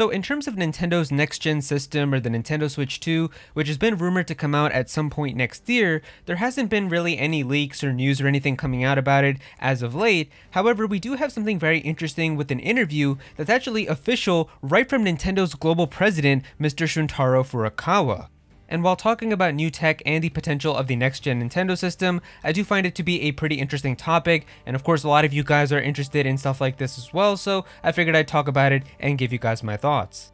So in terms of Nintendo's next-gen system or the Nintendo Switch 2, which has been rumored to come out at some point next year, there hasn't been really any leaks or news or anything coming out about it as of late. However, we do have something very interesting with an interview that's actually official right from Nintendo's global president, Mr. Shuntaro Furukawa. And while talking about new tech and the potential of the next gen Nintendo system, I do find it to be a pretty interesting topic, and of course a lot of you guys are interested in stuff like this as well, so I figured I'd talk about it and give you guys my thoughts.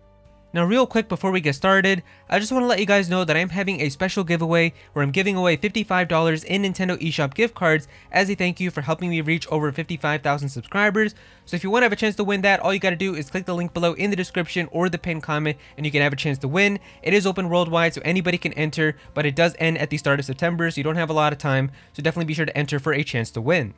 Now real quick before we get started, I just want to let you guys know that I'm having a special giveaway where I'm giving away $55 in Nintendo eShop gift cards as a thank you for helping me reach over 55,000 subscribers. So if you want to have a chance to win that, all you got to do is click the link below in the description or the pinned comment and you can have a chance to win. It is open worldwide so anybody can enter, but it does end at the start of September so you don't have a lot of time, so definitely be sure to enter for a chance to win.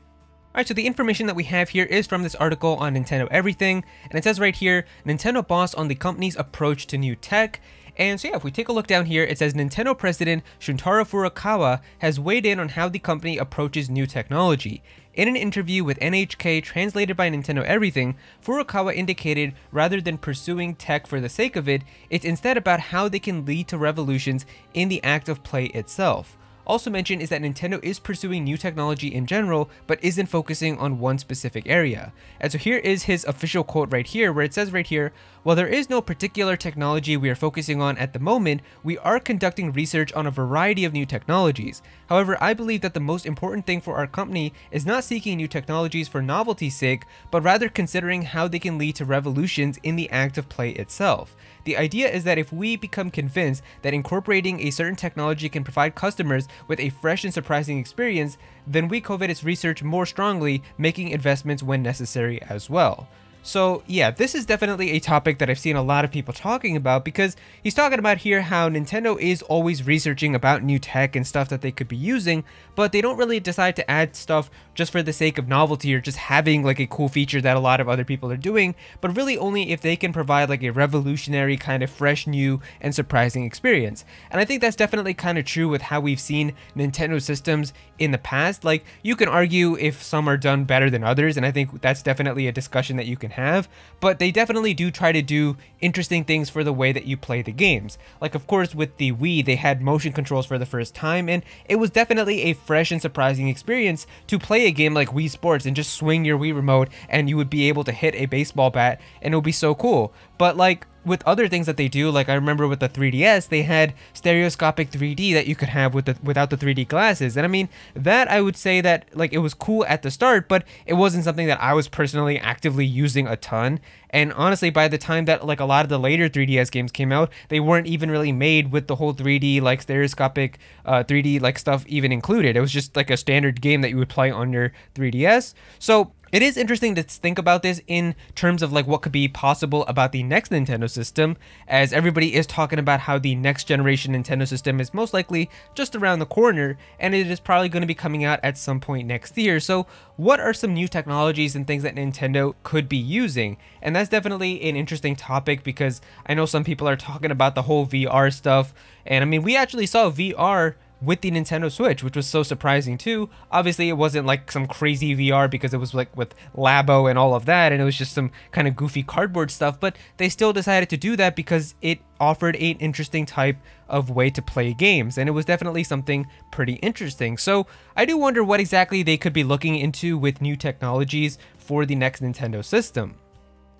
Alright, so the information that we have here is from this article on Nintendo Everything, and it says right here, Nintendo boss on the company's approach to new tech, and so yeah, if we take a look down here, it says Nintendo President Shuntaro Furukawa has weighed in on how the company approaches new technology. In an interview with NHK translated by Nintendo Everything, Furukawa indicated rather than pursuing tech for the sake of it, it's instead about how they can lead to revolutions in the act of play itself. Also mentioned is that Nintendo is pursuing new technology in general, but isn't focusing on one specific area. And so here is his official quote right here, where it says right here, while there is no particular technology we are focusing on at the moment, we are conducting research on a variety of new technologies. However, I believe that the most important thing for our company is not seeking new technologies for novelty's sake, but rather considering how they can lead to revolutions in the act of play itself. The idea is that if we become convinced that incorporating a certain technology can provide customers with a fresh and surprising experience, then we covet its research more strongly, making investments when necessary as well. So yeah, this is definitely a topic that I've seen a lot of people talking about because he's talking about here how Nintendo is always researching about new tech and stuff that they could be using, but they don't really decide to add stuff just for the sake of novelty or just having like a cool feature that a lot of other people are doing, but really only if they can provide like a revolutionary kind of fresh, new, and surprising experience. And I think that's definitely kind of true with how we've seen Nintendo systems in the past. Like you can argue if some are done better than others, and I think that's definitely a discussion that you can have, but they definitely do try to do interesting things for the way that you play the games. Like of course with the Wii, they had motion controls for the first time, and it was definitely a fresh and surprising experience to play a game like Wii Sports and just swing your Wii remote and you would be able to hit a baseball bat and it would be so cool. But like with other things that they do, like I remember with the 3DS, they had stereoscopic 3D that you could have with the without the 3D glasses. And I mean, that I would say that like it was cool at the start, but it wasn't something that I was personally actively using a ton. And honestly, by the time that like a lot of the later 3DS games came out, they weren't even really made with the whole 3D like stereoscopic uh, 3D like stuff even included. It was just like a standard game that you would play on your 3DS. So it is interesting to think about this in terms of like what could be possible about the next Nintendo system, as everybody is talking about how the next generation Nintendo system is most likely just around the corner, and it is probably going to be coming out at some point next year. So what are some new technologies and things that Nintendo could be using? And that's definitely an interesting topic because I know some people are talking about the whole VR stuff, and I mean, we actually saw VR with the Nintendo Switch, which was so surprising too. Obviously, it wasn't like some crazy VR because it was like with Labo and all of that, and it was just some kind of goofy cardboard stuff, but they still decided to do that because it offered an interesting type of way to play games, and it was definitely something pretty interesting. So I do wonder what exactly they could be looking into with new technologies for the next Nintendo system.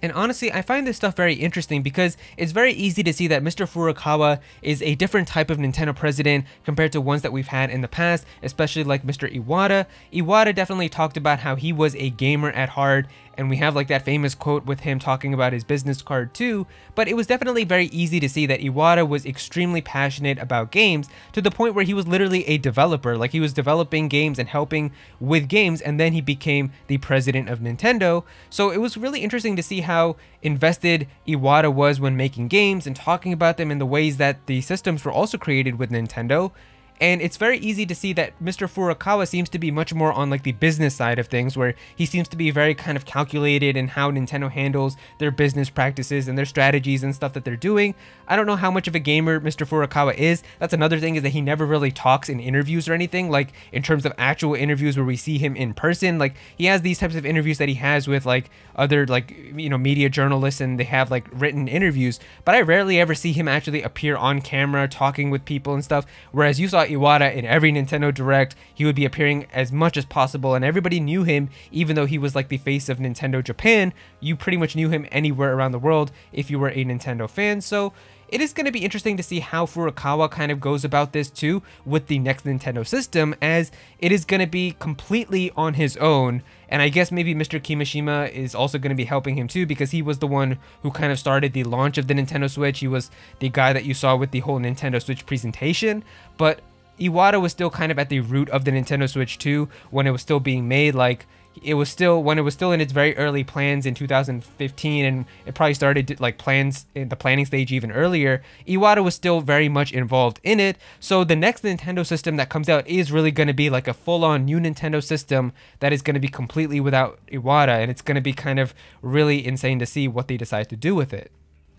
And honestly, I find this stuff very interesting because it's very easy to see that Mr. Furukawa is a different type of Nintendo president compared to ones that we've had in the past, especially like Mr. Iwata. Iwata definitely talked about how he was a gamer at heart and we have like that famous quote with him talking about his business card too, but it was definitely very easy to see that Iwata was extremely passionate about games to the point where he was literally a developer, like he was developing games and helping with games and then he became the president of Nintendo. So it was really interesting to see how invested Iwata was when making games and talking about them in the ways that the systems were also created with Nintendo. And it's very easy to see that Mr. Furukawa seems to be much more on like the business side of things, where he seems to be very kind of calculated in how Nintendo handles their business practices and their strategies and stuff that they're doing. I don't know how much of a gamer Mr. Furukawa is. That's another thing is that he never really talks in interviews or anything, like in terms of actual interviews where we see him in person. Like he has these types of interviews that he has with like other like you know media journalists and they have like written interviews, but I rarely ever see him actually appear on camera talking with people and stuff. Whereas you saw Iwata in every Nintendo Direct, he would be appearing as much as possible, and everybody knew him, even though he was like the face of Nintendo Japan. You pretty much knew him anywhere around the world if you were a Nintendo fan. So it is going to be interesting to see how Furukawa kind of goes about this too with the next Nintendo system, as it is going to be completely on his own. And I guess maybe Mr. Kimishima is also going to be helping him too because he was the one who kind of started the launch of the Nintendo Switch. He was the guy that you saw with the whole Nintendo Switch presentation. But Iwata was still kind of at the root of the Nintendo Switch 2 when it was still being made. Like, it was still when it was still in its very early plans in 2015 and it probably started like plans in the planning stage even earlier Iwata was still very much involved in it so the next Nintendo system that comes out is really going to be like a full-on new Nintendo system that is going to be completely without Iwata and it's going to be kind of really insane to see what they decide to do with it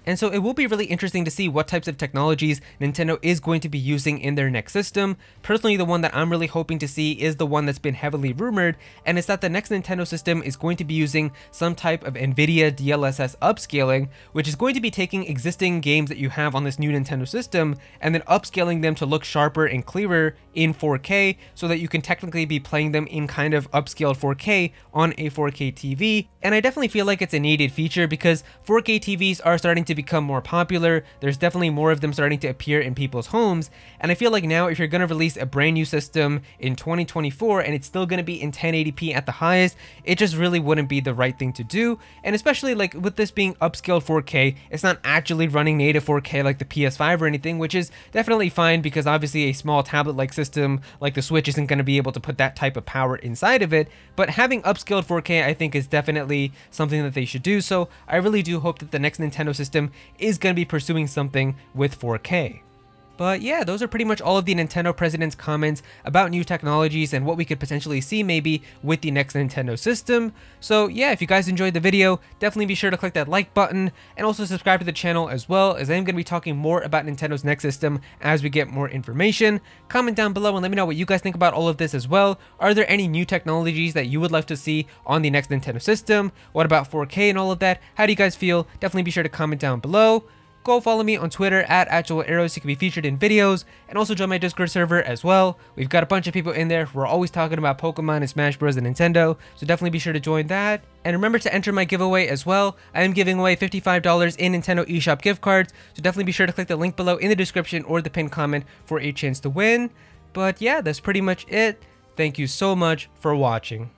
and so it will be really interesting to see what types of technologies Nintendo is going to be using in their next system. Personally, the one that I'm really hoping to see is the one that's been heavily rumored, and it's that the next Nintendo system is going to be using some type of NVIDIA DLSS upscaling, which is going to be taking existing games that you have on this new Nintendo system and then upscaling them to look sharper and clearer in 4K so that you can technically be playing them in kind of upscaled 4K on a 4K TV. And I definitely feel like it's a needed feature because 4K TVs are starting to become more popular. There's definitely more of them starting to appear in people's homes. And I feel like now if you're going to release a brand new system in 2024 and it's still going to be in 1080p at the highest, it just really wouldn't be the right thing to do. And especially like with this being upscaled 4K, it's not actually running native 4K like the PS5 or anything, which is definitely fine because obviously a small tablet like system like the Switch isn't going to be able to put that type of power inside of it. But having upscaled 4K I think is definitely something that they should do. So I really do hope that the next Nintendo system is going to be pursuing something with 4K. But yeah, those are pretty much all of the Nintendo president's comments about new technologies and what we could potentially see maybe with the next Nintendo system. So yeah, if you guys enjoyed the video, definitely be sure to click that like button and also subscribe to the channel as well as I'm going to be talking more about Nintendo's next system as we get more information. Comment down below and let me know what you guys think about all of this as well. Are there any new technologies that you would like to see on the next Nintendo system? What about 4K and all of that? How do you guys feel? Definitely be sure to comment down below. Go follow me on Twitter at ActualAero. You can be featured in videos and also join my Discord server as well. We've got a bunch of people in there. We're always talking about Pokemon and Smash Bros. and Nintendo, so definitely be sure to join that. And remember to enter my giveaway as well. I am giving away $55 in Nintendo eShop gift cards, so definitely be sure to click the link below in the description or the pinned comment for a chance to win. But yeah, that's pretty much it. Thank you so much for watching.